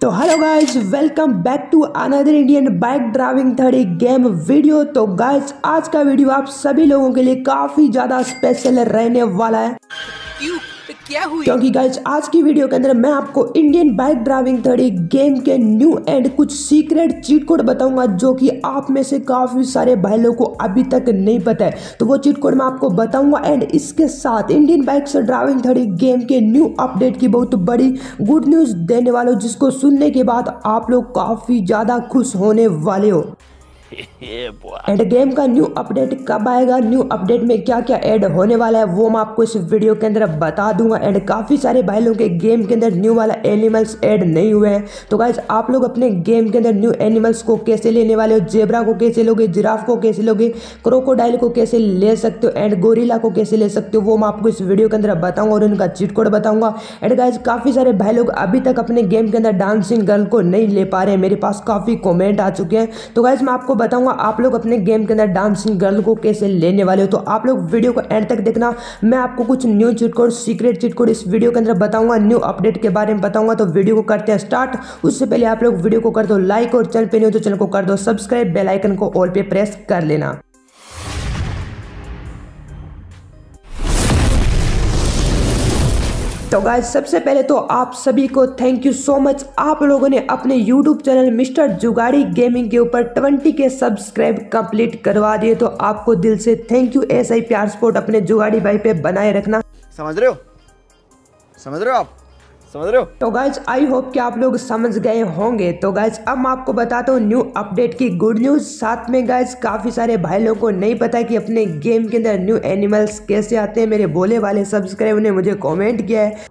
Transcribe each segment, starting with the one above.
तो hello guys welcome back to another Indian bike driving thirty game video तो guys आज का video आप सभी लोगों के लिए काफ़ी ज़्यादा स्पेशल रहने वाला है। क्यों हुई? क्योंकि गाइज़ आज की वीडियो के अंदर मैं आपको Indian bike driving thirty game के न्यू एंड कुछ सीक्रेट चीट कोड बताऊँगा, जो कि आप में से काफ़ी सारे लोगों को अभी तक नहीं पता है। तो वो चीट कोड मैं आपको बताऊँगा एंड इसके साथ Indian bike driving thirty game के न्यू अपडेट की बहुत बड़ी गुड न्यूज़ देने वाले हो, जिसको सुनने के बाद आप लोग काफ़ी ज़्यादा खुश होने वाले हो। एंड गेम का न्यू अपडेट कब आएगा? न्यू अपडेट में क्या क्या ऐड होने वाला है, वो मैं आपको इस वीडियो के अंदर बता दूँगा। एंड काफ़ी सारे भाई लोगों के गेम के अंदर न्यू वाला एनिमल्स ऐड नहीं हुए हैं। तो गाइज़ आप लोग अपने गेम के अंदर न्यू एनिमल्स को कैसे लेने वाले हो? जेबरा को कैसे लोगे? जिराफ को कैसे लोगे? क्रोकोडाइल को कैसे ले सकते हो? एंड गोरीला को कैसे ले सकते हो? वो मैं आपको इस वीडियो के अंदर बताऊँगा और उनका चिट कोड बताऊँगा। एंड गाइज़ काफ़ी सारे भाई लोग अभी तक अपने गेम के अंदर डांसिंग गर्ल को नहीं ले पा रहे हैं। मेरे पास काफ़ी कॉमेंट आ चुके हैं। तो गाइज़ मैं आपको बताऊँगा, आप लोग अपने गेम के अंदर डांसिंग गर्ल को कैसे लेने वाले हो तो आप लोग वीडियो को एंड तक देखना। मैं आपको कुछ new cheat code secret cheat code इस वीडियो के अंदर बताऊँगा न्यू अपडेट के बारे में बताऊँगा तो वीडियो को करते हैं स्टार्ट उससे पहले आप लोग वीडियो को कर दो लाइक और चैनल पे नहीं हो तो चैनल को कर दो सब्सक्राइब बेलाइकन को ऑल पे प्रेस कर लेना। तो गाइज़ सबसे पहले तो आप सभी को थैंक यू सो मच आप लोगों ने अपने YouTube channel mister Jugadi gaming के ऊपर 20 के सब्सक्राइब कंप्लीट करवा दिए। तो आपको दिल से थैंक यू ऐसा ही प्यार सपोर्ट अपने जुगाड़ी भाई पे बनाए रखना। समझ रहे हो? समझ रहे हो आप? समझ रहे हो? तो गाइज़ आई होप कि आप लोग समझ गए होंगे। तो गाइज़ अब मैं आपको बताता हूँ न्यू अपडेट की गुड न्यूज़ साथ में गाइज़ काफ़ी सारे भाई लोगों को नहीं पता कि अपने गेम के अंदर न्यू एनिमल्स कैसे आते हैं। मेरे बोले वाले सब्सक्राइबर ने मुझे कॉमेंट किया है।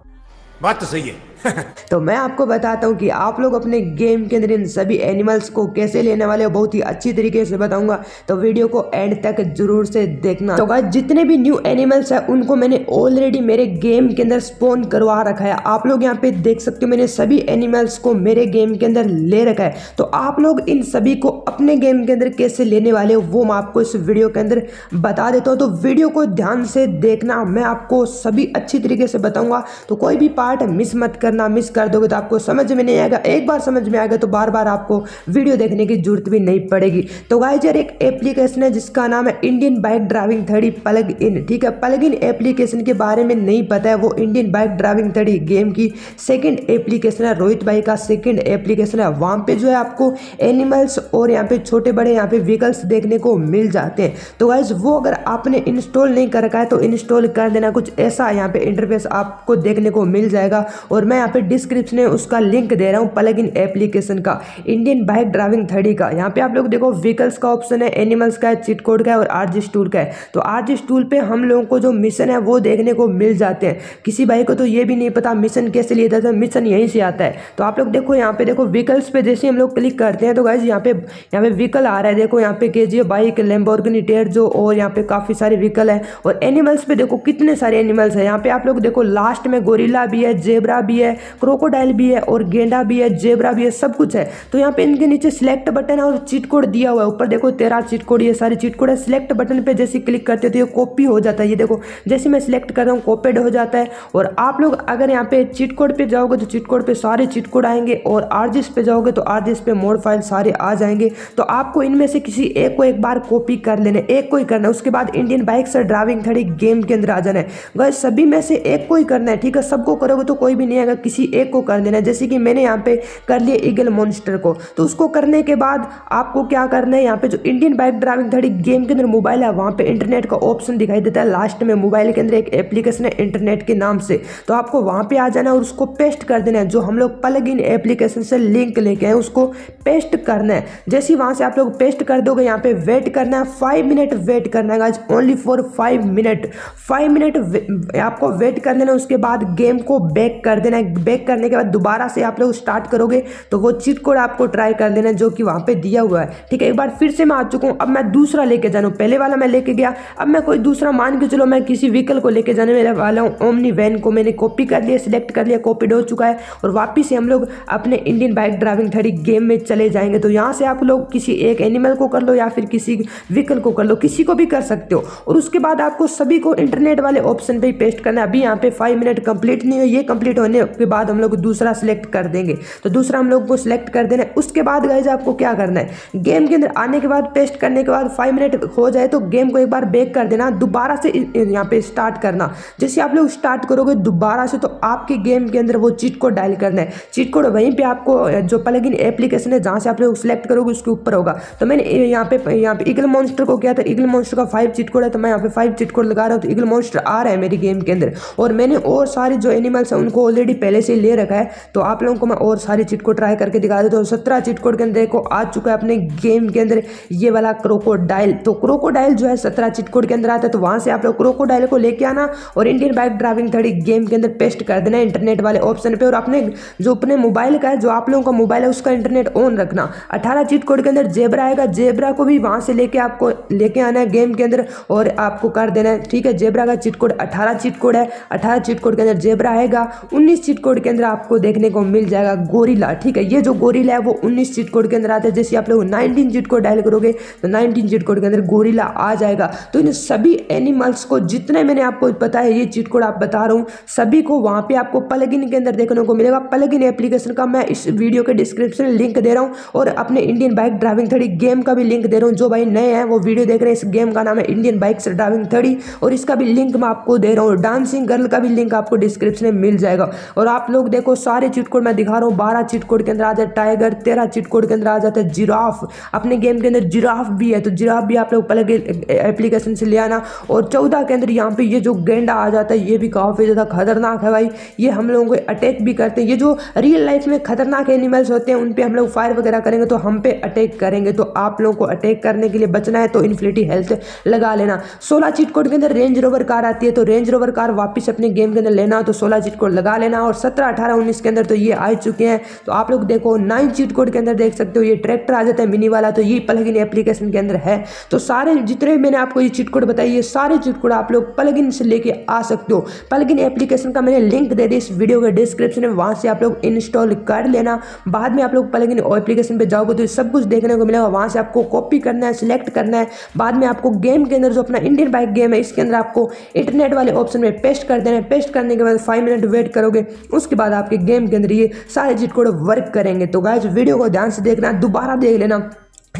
बात तो सही है। तो मैं आपको बताता हूँ कि आप लोग अपने गेम के अंदर इन सभी एनिमल्स को कैसे लेने वाले हो, बहुत ही अच्छी तरीके से बताऊँगा। तो वीडियो को एंड तक ज़रूर से देखना। तो गाइस, जितने भी न्यू एनिमल्स है, उनको मैंने ऑलरेडी मेरे गेम के अंदर स्पोन करवा रखा है। आप लोग यहाँ पे देख सकते हो, मैंने सभी एनिमल्स को मेरे गेम के अंदर ले रखा है। तो आप लोग इन सभी को अपने गेम के अंदर कैसे लेने वाले हो, वो मैं आपको इस वीडियो के अंदर बता देता हूँ। तो वीडियो को ध्यान से देखना, मैं आपको सभी अच्छी तरीके से बताऊँगा। तो कोई भी पार्ट मिस मत कर करना मिस कर दोगे तो आपको समझ में नहीं आएगा। एक बार समझ में आएगा तो बार बार आपको वीडियो देखने की ज़रूरत भी नहीं पड़ेगी। तो गाइज़ यार एक एप्लीकेशन है जिसका नाम है Indian bike driving thirty plug in ठीक है प्लग इन एप्लीकेशन के बारे में नहीं पता है, वो Indian bike driving thirty game की सेकेंड एप्लीकेशन है। रोहित भाई का सेकेंड एप्लीकेशन है। वहाँ पर जो है आपको एनिमल्स और यहाँ पे छोटे बड़े यहाँ पे व्हीकल्स देखने को मिल जाते हैं। तो गाइज़ वो अगर आपने इंस्टॉल नहीं कर रखा है तो इंस्टॉल कर देना। कुछ ऐसा यहाँ पे इंटरफेस आपको देखने को मिल जाएगा और मैं यहाँ पे डिस्क्रिप्शन में उसका लिंक दे रहा हूँ प्लग इन एप्लीकेशन का। इंडियन बाइक ड्राइविंग थर्टी का। यहाँ पे आप लोग देखो व्हीकल्स का ऑप्शन है एनिमल्स का है चिट कोड का है और आरजिस टूल का है। तो आरजिस टूल पे हम लोगों को जो मिशन है, वो देखने को मिल जाते हैं। किसी भाई को तो ये भी नहीं पता मिशन कैसे लिया जाता है मिशन यहीं से आता है। तो आप लोग देखो, यहाँ पे देखो व्हीकल्स पे जैसे हम लोग क्लिक करते हैं तो गाइज़ यहाँ पे यहाँ पे व्हीकल आ रहा है। देखो, यहाँ पे के जी बाइक लेम्बोर्गनी टेरजो और यहाँ पे काफ़ी सारे व्हीकल है। और एनिमल्स पे देखो, कितने सारे एनिमल्स है। यहाँ पे आप लोग देखो लास्ट में गोरिल्ला भी है जेबरा भी है क्रोकोडाइल भी है और गेंडा भी है जेबरा भी है, सब कुछ है। तो यहाँ पे इनके नीचे सिलेक्ट बटन है और चीट कोड दिया हुआ है। ऊपर देखो, तेरह चीट कोड ये सारे चीट कोड है। सिलेक्ट बटन पे जैसे क्लिक करते हो तो ये कॉपी हो जाता है। ये देखो, जैसे मैं सिलेक्ट कर रहा हूँ कॉपेड हो जाता है। और आप लोग अगर यहाँ पे चीट कोड पे जाओगे तो चीट कोड पे सारे चीट कोड आएँगे और आरजिस पे जाओगे तो आरजिस पे मोड फ़ाइल सारे आ जाएँगे। तो आपको इनमें से किसी एक को एक बार कॉपी कर लेना एक को ही करना है। उसके बाद इंडियन बाइक से ड्राइविंग थड़ी गेम के अंदर आ जाना है। सभी में से एक को ही करना है, ठीक है? सबको करोगे तो कोई भी नहीं आएगा। किसी एक को कर देना है। जैसे कि मैंने यहाँ पे कर लिया ईगल मॉन्स्टर को। तो उसको करने के बाद आपको क्या करना है? यहाँ पे जो Indian bike driving thirty game के अंदर मोबाइल है, वहाँ पे इंटरनेट का ऑप्शन दिखाई देता है। लास्ट में मोबाइल के अंदर एक एप्लीकेशन है इंटरनेट के नाम से। तो आपको वहाँ पे आ जाना है और उसको पेस्ट कर देना है। जो हम लोग प्लग इन एप्लीकेशन से लिंक लेके आए, उसको पेस्ट करना है। जैसे वहाँ से आप लोग पेस्ट कर दोगे, यहाँ पे वेट करना है। फाइव मिनट वेट करना है only for five minute five minute आपको वेट कर लेना उसके बाद गेम को बैक कर देना है। बैक करने के बाद दोबारा से आप लोग स्टार्ट करोगे तो वो चीट कोड आपको ट्राई कर लेना जो कि वहाँ पे दिया हुआ है। ठीक है, एक बार फिर से मैं आ चुका हूँ। अब मैं दूसरा लेके जानू पहले वाला मैं लेके गया। अब मैं कोई दूसरा मान के चलो, मैं किसी व्हीकल को लेके जाने वाला हूँ। ओमनी वैन को मैंने कॉपी कर लिया सिलेक्ट कर लिया कॉपीड हो चुका है। और वापिस हम लोग अपने Indian bike driving thirty game में चले जाएँगे। तो यहाँ से आप लोग किसी एक एनिमल को कर लो या फिर किसी व्हीकल को कर लो, किसी को भी कर सकते हो। और उसके बाद आपको सभी को इंटरनेट वाले ऑप्शन पे पेस्ट करना है। अभी यहाँ पे फाइव मिनट कंप्लीट नहीं हो ये कंप्लीट होने के बाद हम लोग दूसरा सिलेक्ट कर देंगे। तो दूसरा हम लोग को सिलेक्ट कर देना है। उसके बाद गाइज़ आपको क्या करना है? गेम के अंदर आने के बाद पेस्ट करने के बाद फाइव मिनट हो जाए तो गेम को एक बार बेक कर देना। दोबारा से यहाँ पे स्टार्ट करना। जैसे आप लोग स्टार्ट करोगे दोबारा से तो आपके गेम के अंदर वो चीट कोड डायल करना है। चीट कोड वहीं पे आपको जो प्लग इन एप्लीकेशन है, जहाँ से आप लोग सिलेक्ट करोगे, उसके ऊपर होगा। तो मैंने यहाँ पे यहाँ पे इगल मॉन्स्टर को किया था। इगल मॉन्स्टर का फाइव चीट कोड है तो मैं यहाँ पे फाइव चीट कोड लगा रहा हूँ। तो इगल मॉन्स्टर आ रहा है मेरी गेम के अंदर। और मैंने और सारे जो एनिमल्स हैं, उनको ऑलरेडी पहले से ले रखा है। तो आप लोगों को मैं और सारे चीट कोड ट्राई करके दिखा देता हूँ। सत्रह चीट कोड के अंदर देखो, आ चुका है अपने गेम के अंदर ये वाला क्रोकोडाइल। तो क्रोकोडाइल जो है, सत्रह चीट कोड के अंदर आता है। तो वहाँ से आप लोग क्रोकोडाइल को लेके आना और Indian bike driving thirty game के अंदर पेस्ट कर देना इंटरनेट वाले ऑप्शन पे। और अपने जो अपने मोबाइल का है, जो आप लोगों का मोबाइल है, उसका इंटरनेट ऑन रखना। अठारह चीट कोड के अंदर जेबरा आएगा। जेबरा को भी वहाँ से लेके आपको, लेके आना है गेम के अंदर और आपको कर देना है। ठीक है जेबरा का चीट कोड अठारह चीट कोड है। अठारह चीट कोड के अंदर जेबरा आएगा। उन्नीस चीट कोड के अंदर आपको देखने को मिल जाएगा गोरीला ठीक है? ये जो गोरीला है, वो उन्नीस चीट कोड के अंदर आता है। जैसे आप लोग नाइनटीन चीट कोड डायल करोगे तो नाइनटीन चीट कोड के अंदर गोरीला आ जाएगा। तो इन सभी एनिमल्स को जितने मैंने आपको बताया ये चीट कोड आप बता रहा हूँ, सभी को वहाँ पे आपको प्लगइन के अंदर देखने को मिलेगा। प्लगइन एप्लीकेशन का मैं इस वीडियो के डिस्क्रिप्शन में लिंक दे रहा हूँ और अपने Indian bike driving thirty game का भी लिंक दे रहा हूँ। जो भाई नए हैं, वो वीडियो देख रहे हैं। इस गेम का नाम है इंडियन बाइक्स ड्राइविंग थर्टी और इसका भी लिंक मैं आपको दे रहा हूँ। डांसिंग गर्ल का भी लिंक आपको डिस्क्रिप्शन में मिल जाएगा। और आप लोग देखो, सारे चीट कोड मैं दिखा रहा हूँ। बारह चीट कोड के अंदर आ जाए टाइगर, तेरह चीट कोड के अंदर आ जाता है जिराफ। अपने गेम के अंदर जिराफ भी है तो जिराफ भी आप लोग पहले एप्लीकेशन से ले आना। और चौदह के अंदर यहाँ पे ये जो गेंडा आ जाता है, ये भी काफ़ी ज़्यादा खतरनाक है भाई। ये हम लोगों को अटैक भी करते हैं। ये जो रियल लाइफ में खतरनाक एनिमल्स होते हैं, उन पर हम लोग फायर वगैरह करेंगे तो हम पे अटैक करेंगे। तो आप लोगों को अटैक करने के लिए बचना है तो इन्फिनिटी हेल्थ लगा लेना। सोलह चीट कोड के अंदर रेंज रोवर कार आती है तो रेंज रोवर कार वापस अपने गेम के अंदर लेना तो सोलह चीट कोड लगा लेना। और सत्रह अठारह उन्नीस के अंदर तो ये आ चुके हैं। तो आप लोग देखो, नाइन चीट कोड के अंदर देख सकते हो, ये ट्रैक्टर आ जाता है मिनी वाला तो ये प्लग इन एप्लीकेशन के अंदर है। तो सारे, जितने मैंने आपको ये चीट कोड बताई, ये सारे चीट कोड आप लोग प्लग इन से लेके आ सकते हो। प्लग इन एप्लीकेशन का मैंने लिंक दे दी इस वीडियो के डिस्क्रिप्शन में, वहाँ से आप लोग इंस्टॉल कर लेना। बाद में आप लोग प्लग इन एप्लीकेशन पर जाओगे तो सब कुछ देखने को मिलेगा, वहाँ से आपको कॉपी करना है सिलेक्ट करना है। बाद में आपको गेम के अंदर जो अपना इंडियन बाइक गेम है, इसके अंदर आपको इंटरनेट वाले ऑप्शन में पेस्ट कर देना है। पेस्ट करने के बाद फाइव मिनट वेट करोगे उसके बाद आपके गेम के अंदर ये सारे चीट कोड वर्क करेंगे। तो गाइज़ वीडियो को ध्यान से देखना, दोबारा देख लेना।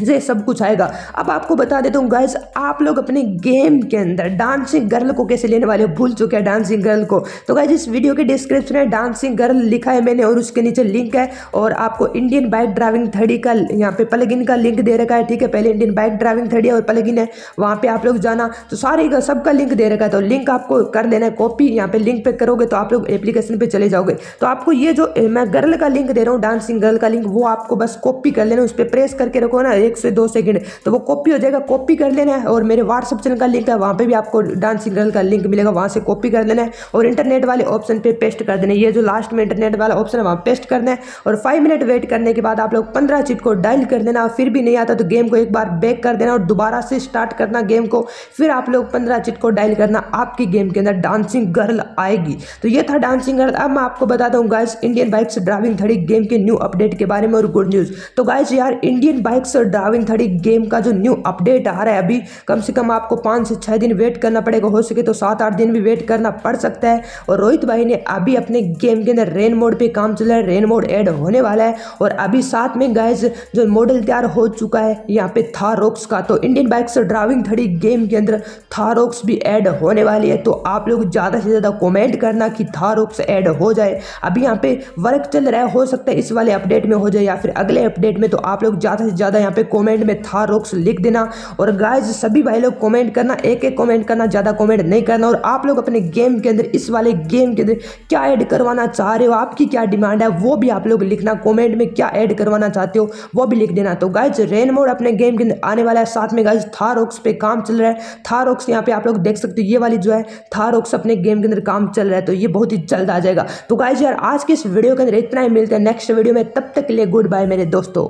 ये सब कुछ आएगा। अब आपको बता देता हूँ गाइस आप लोग अपने गेम के अंदर डांसिंग गर्ल को कैसे लेने वाले हो? भूल चुके हैं डांसिंग गर्ल को। तो गाइज़ इस वीडियो के डिस्क्रिप्शन में डांसिंग गर्ल लिखा है मैंने और उसके नीचे लिंक है और आपको इंडियन बाइक ड्राइविंग थर्टी का यहाँ पे प्लग का लिंक दे रखा है, ठीक है? पहले इंडियन बाइक ड्राइविंग थर्टी और प्लग है, वहाँ पर आप लोग जाना। तो सारे का सबका लिंक दे रखा है तो लिंक आपको कर देना है कॉपी यहाँ पे लिंक पे करोगे तो आप लोग एप्लीकेशन पे चले जाओगे। तो आपको ये जो, मैं गर्ल का लिंक दे रहा हूँ डांसिंग गर्ल का लिंक वो आपको बस कॉपी कर लेना, उस पर प्रेस करके रखो ना। एक से दो सेकेंड तो वो कॉपी हो जाएगा कॉपी कर लेना है और मेरे व्हाट्सअप चैनल का लिंक है, वहाँ पे भी आपको डांसिंग गर्ल का लिंक मिलेगा, वहाँ से कॉपी कर लेना है और इंटरनेट वाले ऑप्शन पे पेस्ट कर देना है। ये जो लास्ट में इंटरनेट वाला ऑप्शन है, वहाँ पेस्ट करना है और फाइव मिनट वेट करने के बाद आप लोग पंद्रह चीट को डायल कर देना और फिर भी नहीं आता तो गेम को एक बार बैक कर देना और दोबारा से स्टार्ट करना गेम को। फिर आप लोग पंद्रह चीट को डायल करना, आपकी गेम के अंदर डांसिंग गर्ल आएगी। तो ये था डांसिंग गर्ल अब मैं आपको बताता हूँ guys Indian bikes driving thirty game के न्यू अपडेट के बारे में और गुड न्यूज़ तो गाइस यार Indian bikes driving thirty game का जो न्यू अपडेट आ रहा है, अभी कम से कम आपको पाँच से छः दिन वेट करना पड़ेगा, हो सके तो सात आठ दिन भी वेट करना पड़ सकता है। और रोहित भाई ने अभी अपने गेम के अंदर रेन मोड पे काम चल रहा है रेन मोड ऐड होने वाला है। और अभी साथ में गाइज़ जो मॉडल तैयार हो चुका है, यहाँ पे थारोक्स का तो Indian bikes driving thirty game के अंदर थारोक्स भी ऐड होने वाली है। तो आप लोग ज़्यादा से ज़्यादा कॉमेंट करना कि थारोक्स ऐड हो जाए। अभी यहाँ पे वर्क चल रहा है, हो सकता है इस वाले अपडेट में हो जाए या फिर अगले अपडेट में तो आप लोग ज़्यादा से ज़्यादा यहाँ पे कॉमेंट में थारोक्स लिख देना। और गाइज़ सभी भाई लोग कमेंट करना एक एक कमेंट करना, ज़्यादा कमेंट नहीं करना। और आप लोग अपने गेम के अंदर, इस वाले गेम के अंदर क्या ऐड करवाना चाह रहे हो? आपकी क्या डिमांड है? वो भी आप लोग लिखना कमेंट में क्या ऐड करवाना चाहते हो, वो भी लिख देना। तो गाइज़ रेन मोड अपने गेम के अंदर आने वाला है। साथ में गाइज़ थारोक्स पे काम चल रहा है। थारोक्स यहाँ पे आप लोग देख सकते हो, ये वाली जो है थारोक्स अपने गेम के अंदर काम चल रहा है। तो ये बहुत ही जल्द आ जाएगा। तो गाइज़ यार, आज के इस वीडियो के अंदर इतना ही। मिलता है नेक्स्ट वीडियो में। तब तक के लिए गुड बाय मेरे दोस्तों।